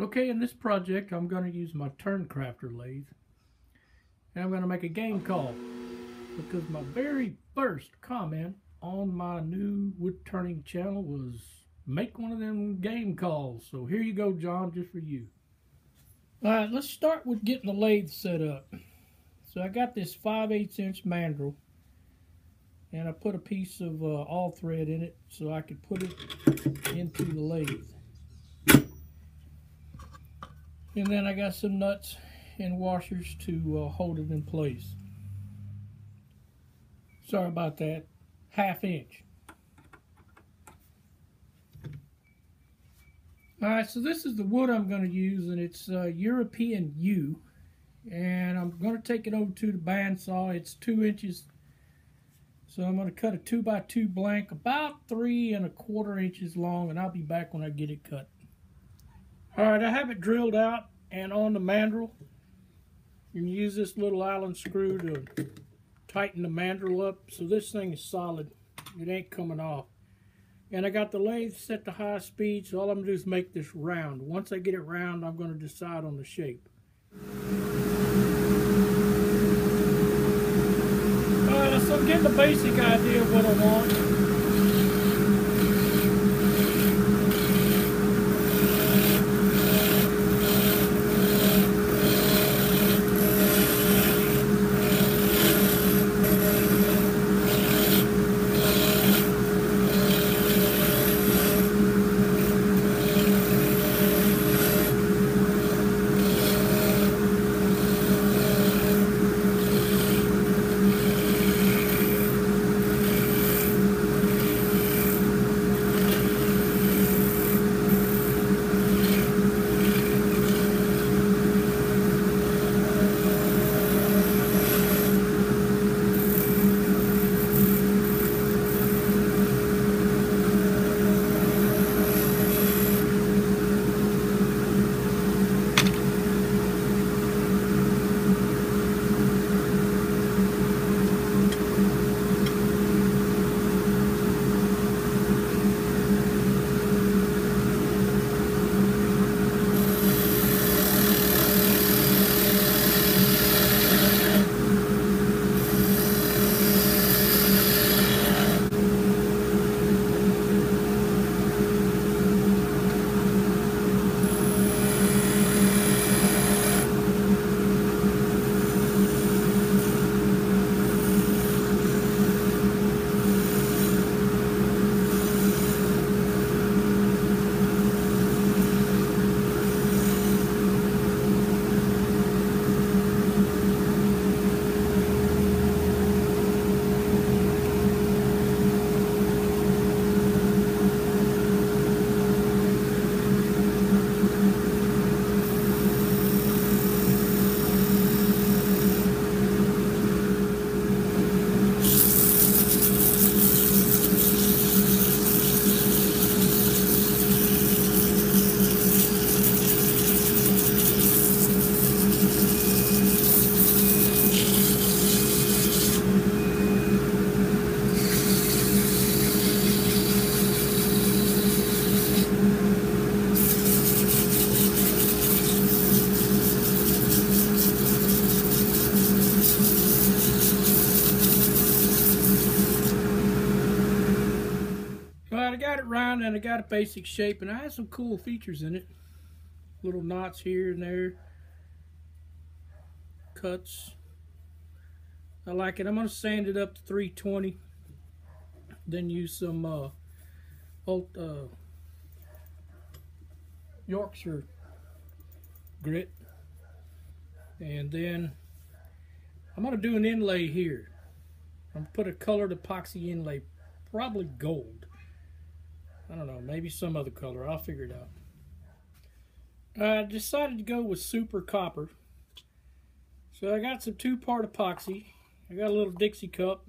Okay, in this project, I'm going to use my Turncrafter lathe. And I'm going to make a game call. Because my very first comment on my new wood turning channel was make one of them game calls. So here you go, John, just for you. Alright, let's start with getting the lathe set up. So I got this 5 8 inch mandrel. And I put a piece of uh, all thread in it so I could put it into the lathe. And then I got some nuts and washers to uh, hold it in place. Sorry about that. Half inch. Alright, so this is the wood I'm going to use, and it's uh, European yew. And I'm going to take it over to the bandsaw. It's two inches. So I'm going to cut a two by two blank, about three and a quarter inches long, and I'll be back when I get it cut. Alright, I have it drilled out and on the mandrel. You can use this little Allen screw to tighten the mandrel up so this thing is solid. It ain't coming off. And I got the lathe set to high speed, so all I'm going to do is make this round. Once I get it round, I'm going to decide on the shape. Alright, so I'm getting the basic idea of what I want. Round and I got a basic shape and I had some cool features in it. Little knots here and there. Cuts. I like it. I'm going to sand it up to 320. Then use some uh, old uh, Yorkshire grit. And then I'm going to do an inlay here. I'm going to put a colored epoxy inlay, probably gold. I don't know, maybe some other color. I'll figure it out. I decided to go with Super Copper. So I got some two-part epoxy. I got a little Dixie cup.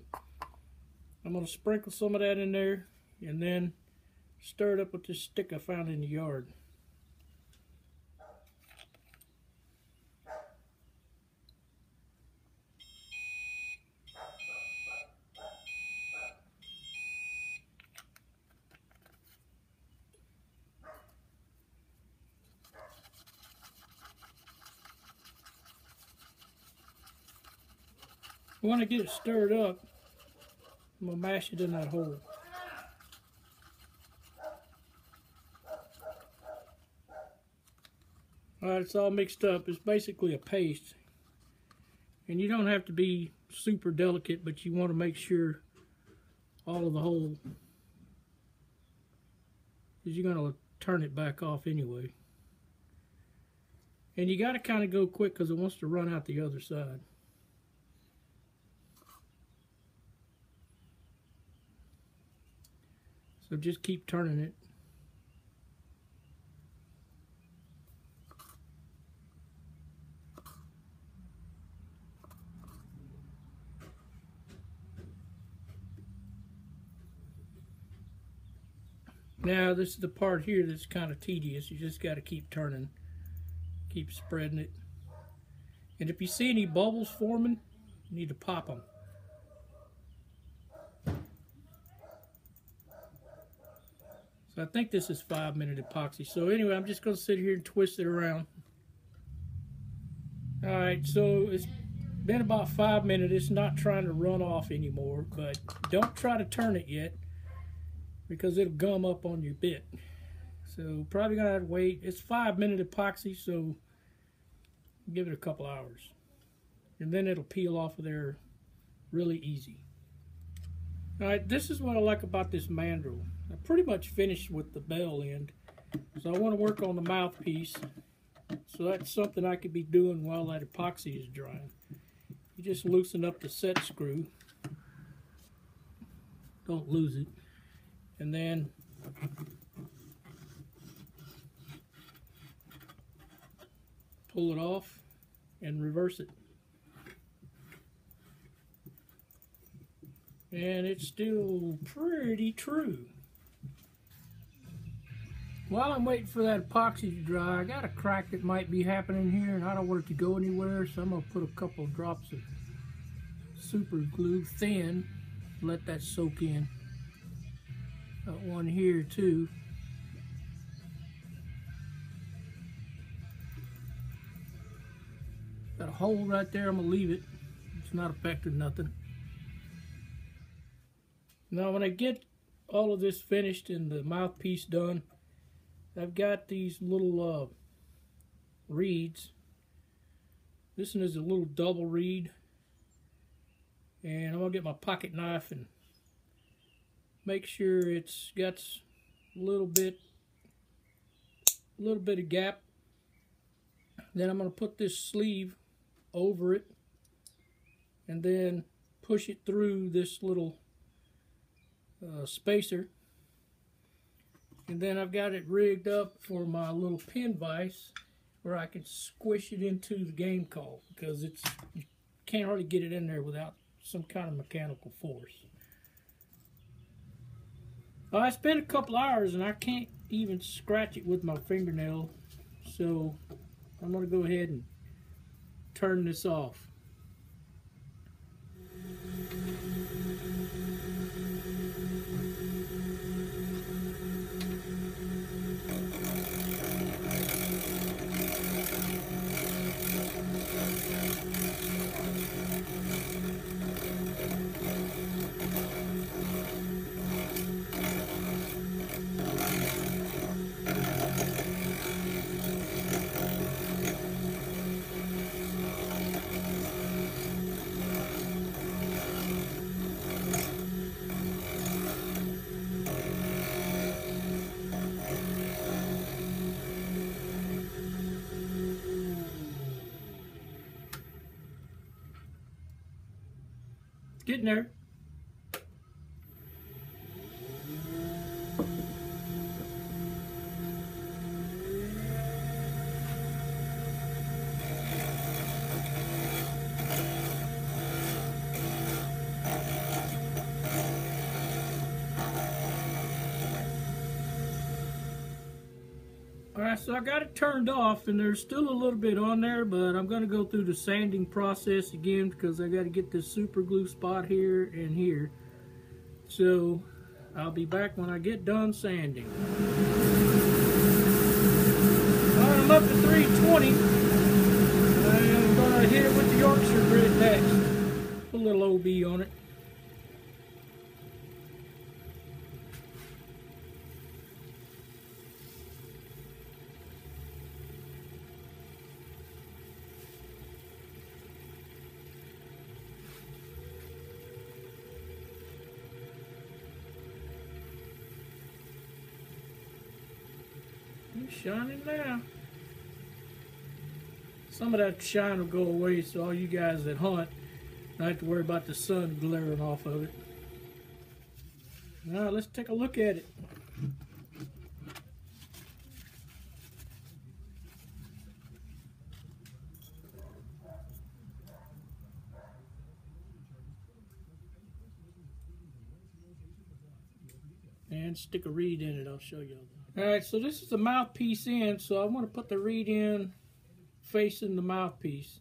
I'm going to sprinkle some of that in there and then stir it up with this stick I found in the yard. When I get it stirred up, I'm going to mash it in that hole. Alright, it's all mixed up. It's basically a paste. And you don't have to be super delicate, but you want to make sure all of the hole, because you're going to turn it back off anyway. And you got to kind of go quick because it wants to run out the other side. So just keep turning it. Now this is the part here that's kind of tedious. You just got to keep turning, keep spreading it. And if you see any bubbles forming, you need to pop them. So I think this is five minute epoxy. So anyway, I'm just going to sit here and twist it around. Alright, so it's been about five minutes. It's not trying to run off anymore, but don't try to turn it yet because it'll gum up on your bit. So probably gonna have to wait. It's five minute epoxy, so give it a couple hours. And then it'll peel off of there really easy. Alright, this is what I like about this mandrel. I pretty much finished with the bell end. So I want to work on the mouthpiece. So that's something I could be doing while that epoxy is drying. You just loosen up the set screw. Don't lose it and then pull it off and reverse it. And it's still pretty true. While I'm waiting for that epoxy to dry, I got a crack that might be happening here and I don't want it to go anywhere, so I'm to put a couple of drops of super glue thin, let that soak in. Got one here too. Got a hole right there, I'm gonna leave it. It's not affecting nothing. Now when I get all of this finished and the mouthpiece done, I've got these little uh, reeds. This one is a little double reed. And I'm gonna get my pocket knife and make sure it's got a little bit a little bit of gap then I'm going to put this sleeve over it and then push it through this little uh, spacer and then I've got it rigged up for my little pin vise where I can squish it into the game call because it's you can't hardly get it in there without some kind of mechanical force. Well, I spent a couple hours and I can't even scratch it with my fingernail. So I'm going to go ahead and turn this off. Getting there. So I got it turned off and there's still a little bit on there, but I'm going to go through the sanding process again because I got to get this super glue spot here and here. So I'll be back when I get done sanding. I'm up to 320. and I'm going to hit it with the Yorkshire grit next. Put a little OB on it. Shining now. Some of that shine will go away, so all you guys that hunt don't have to worry about the sun glaring off of it. Now let's take a look at it. and stick a reed in it. I'll show you. All right, so this is the mouthpiece in, so I want to put the reed in facing the mouthpiece.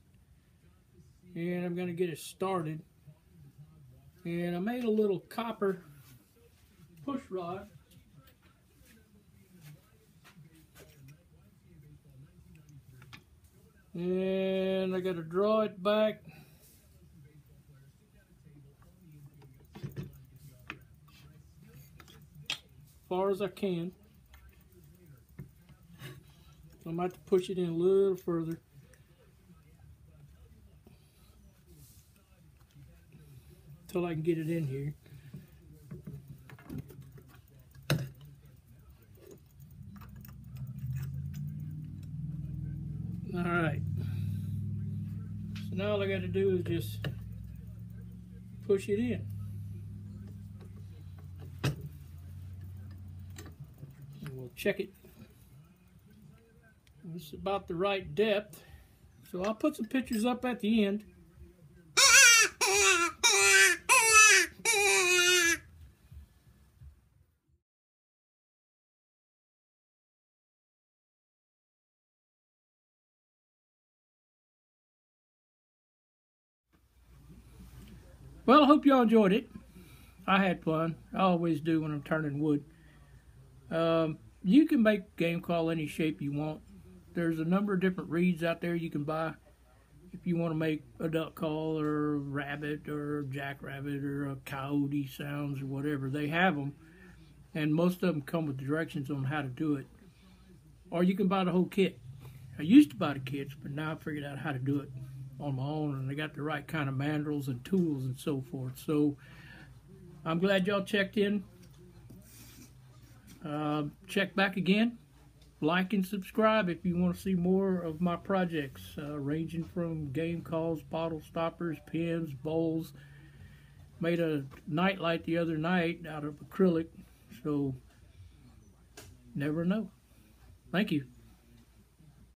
And I'm going to get it started. And I made a little copper push rod. And I got to draw it back far as I can. I might have to push it in a little further. Until I can get it in here. Alright. So now all I got to do is just push it in. And we'll check it. It's about the right depth. So I'll put some pictures up at the end. Well, I hope y'all enjoyed it. I had fun. I always do when I'm turning wood. Um, you can make game call any shape you want. There's a number of different reeds out there you can buy if you want to make a duck call or a rabbit or a jackrabbit or a coyote sounds or whatever. They have them, and most of them come with directions on how to do it. Or you can buy the whole kit. I used to buy the kits, but now I figured out how to do it on my own, and I got the right kind of mandrels and tools and so forth. So I'm glad y'all checked in. Uh, check back again. Like and subscribe if you want to see more of my projects, uh, ranging from game calls, bottle stoppers, pins, bowls. Made a nightlight the other night out of acrylic, so never know. Thank you.